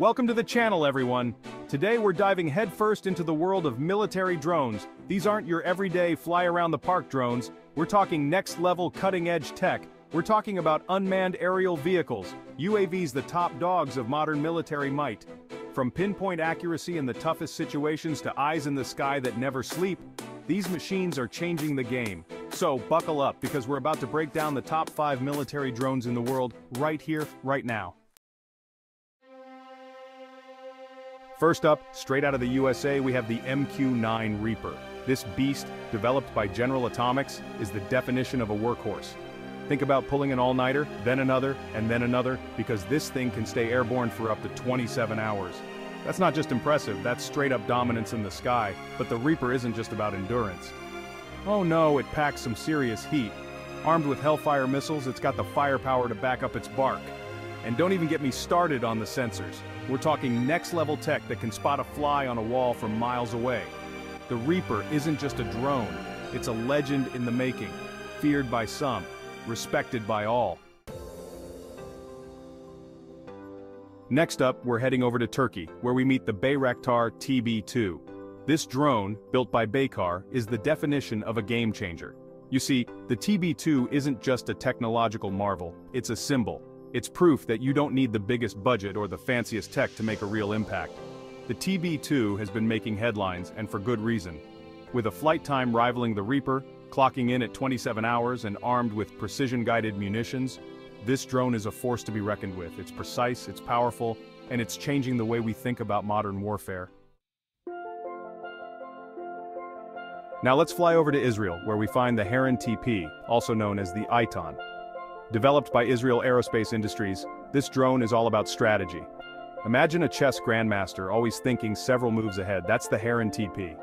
Welcome to the channel, everyone. Today we're diving headfirst into the world of military drones. These aren't your everyday fly-around-the-park drones. We're talking next-level cutting-edge tech. We're talking about unmanned aerial vehicles, UAVs the top dogs of modern military might. From pinpoint accuracy in the toughest situations to eyes in the sky that never sleep, these machines are changing the game. So buckle up because we're about to break down the top 5 military drones in the world right here, right now. First up, straight out of the USA we have the MQ-9 Reaper. This beast, developed by General Atomics, is the definition of a workhorse. Think about pulling an all-nighter, then another, and then another, because this thing can stay airborne for up to 27 hours. That's not just impressive, that's straight-up dominance in the sky, but the Reaper isn't just about endurance. Oh no, it packs some serious heat. Armed with Hellfire missiles, it's got the firepower to back up its bark. And don't even get me started on the sensors. We're talking next-level tech that can spot a fly on a wall from miles away. The Reaper isn't just a drone, it's a legend in the making, feared by some, respected by all. Next up, we're heading over to Turkey, where we meet the Bayraktar TB2. This drone, built by Baykar, is the definition of a game changer. You see, the TB2 isn't just a technological marvel, it's a symbol. It's proof that you don't need the biggest budget or the fanciest tech to make a real impact. The TB2 has been making headlines, and for good reason. With a flight time rivaling the Reaper, clocking in at 27 hours and armed with precision-guided munitions, this drone is a force to be reckoned with. It's precise, it's powerful, and it's changing the way we think about modern warfare. Now let's fly over to Israel, where we find the Heron TP, also known as the Eitan. Developed by Israel Aerospace Industries, this drone is all about strategy. Imagine a chess grandmaster always thinking several moves ahead, that's the Heron TP.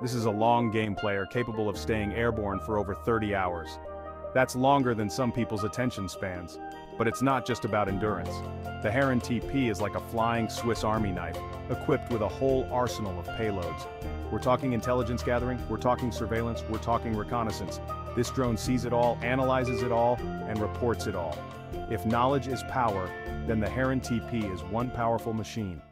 This is a long game player capable of staying airborne for over 30 hours. That's longer than some people's attention spans. But it's not just about endurance. The Heron TP is like a flying Swiss Army knife, equipped with a whole arsenal of payloads. We're talking intelligence gathering, we're talking surveillance, we're talking reconnaissance. This drone sees it all, analyzes it all, and reports it all. If knowledge is power, then the Heron TP is one powerful machine.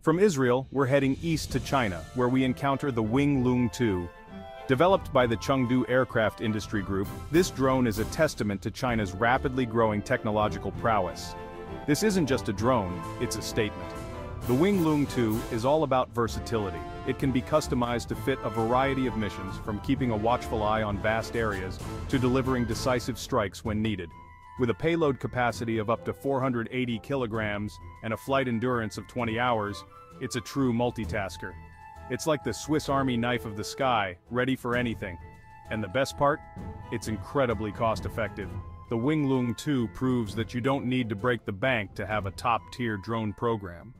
From Israel, we're heading east to China, where we encounter the Wing Loong 2. Developed by the Chengdu Aircraft Industry Group, this drone is a testament to China's rapidly growing technological prowess. This isn't just a drone, it's a statement. The Wing Loong 2 is all about versatility. It can be customized to fit a variety of missions, from keeping a watchful eye on vast areas, to delivering decisive strikes when needed. With a payload capacity of up to 480 kilograms and a flight endurance of 20 hours, it's a true multitasker. It's like the Swiss Army knife of the sky, ready for anything. And the best part? It's incredibly cost-effective. The Wing Loong 2 proves that you don't need to break the bank to have a top-tier drone program.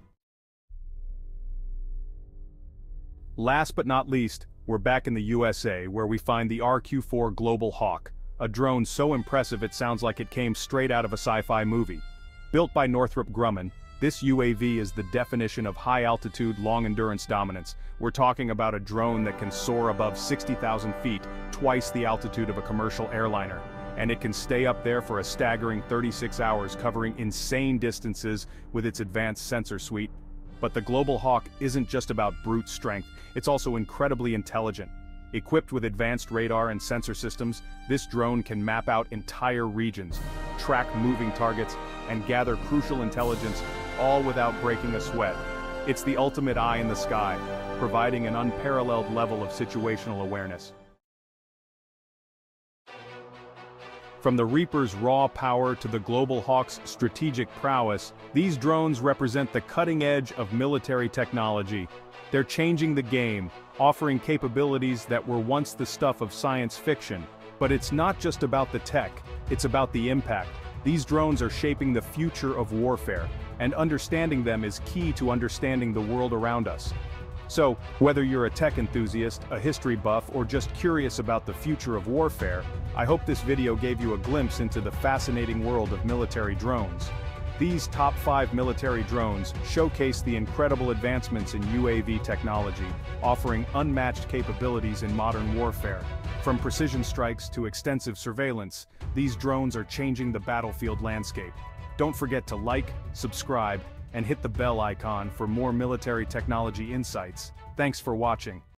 Last but not least, we're back in the USA where we find the RQ-4 Global Hawk, a drone so impressive it sounds like it came straight out of a sci-fi movie. Built by Northrop Grumman, this UAV is the definition of high-altitude, long-endurance dominance. We're talking about a drone that can soar above 60,000 feet, twice the altitude of a commercial airliner. And it can stay up there for a staggering 36 hours covering insane distances with its advanced sensor suite, but the Global Hawk isn't just about brute strength, it's also incredibly intelligent. Equipped with advanced radar and sensor systems, this drone can map out entire regions, track moving targets, and gather crucial intelligence, all without breaking a sweat. It's the ultimate eye in the sky, providing an unparalleled level of situational awareness. From the Reaper's raw power to the Global Hawk's strategic prowess, these drones represent the cutting edge of military technology. They're changing the game, offering capabilities that were once the stuff of science fiction. But it's not just about the tech, it's about the impact. These drones are shaping the future of warfare, and understanding them is key to understanding the world around us. So, whether you're a tech enthusiast, a history buff, or just curious about the future of warfare, I hope this video gave you a glimpse into the fascinating world of military drones. These top 5 military drones showcase the incredible advancements in UAV technology, offering unmatched capabilities in modern warfare. From precision strikes to extensive surveillance, these drones are changing the battlefield landscape. Don't forget to like, subscribe, and hit the bell icon for more military technology insights. Thanks for watching.